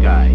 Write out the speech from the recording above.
guy.